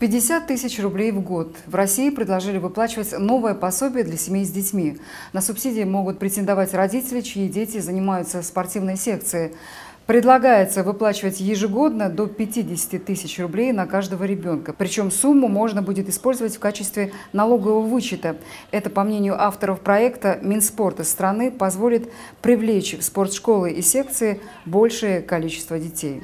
50 тысяч рублей в год. В России предложили выплачивать новое пособие для семей с детьми. На субсидии могут претендовать родители, чьи дети занимаются спортивной секцией. Предлагается выплачивать ежегодно до 50 тысяч рублей на каждого ребенка. Причем сумму можно будет использовать в качестве налогового вычета. Это, по мнению авторов проекта, Минспорта страны позволит привлечь в спортшколы и секции большее количество детей.